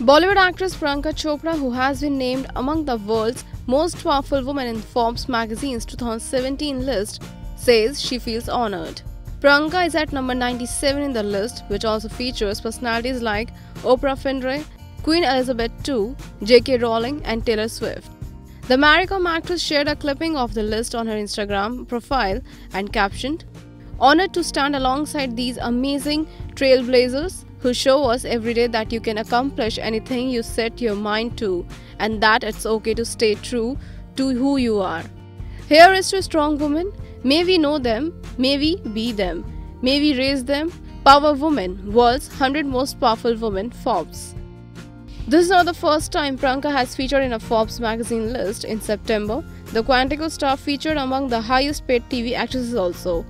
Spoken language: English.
Bollywood actress Priyanka Chopra, who has been named among the world's most powerful women in Forbes magazine's 2017 list, says she feels honored. Priyanka is at number 97 in the list, which also features personalities like Oprah Winfrey, Queen Elizabeth II, J.K. Rowling, and Taylor Swift. The Mary Kom actress shared a clipping of the list on her Instagram profile and captioned, Honored to stand alongside these amazing trailblazers who show us every day that you can accomplish anything you set your mind to and that it's okay to stay true to who you are. Here is to strong woman. May we know them, may we be them, may we raise them. Power Woman, world's 100 most powerful women, Forbes. This is not the first time Priyanka has featured in a Forbes magazine list. In September, the Quantico star featured among the highest paid TV actresses also.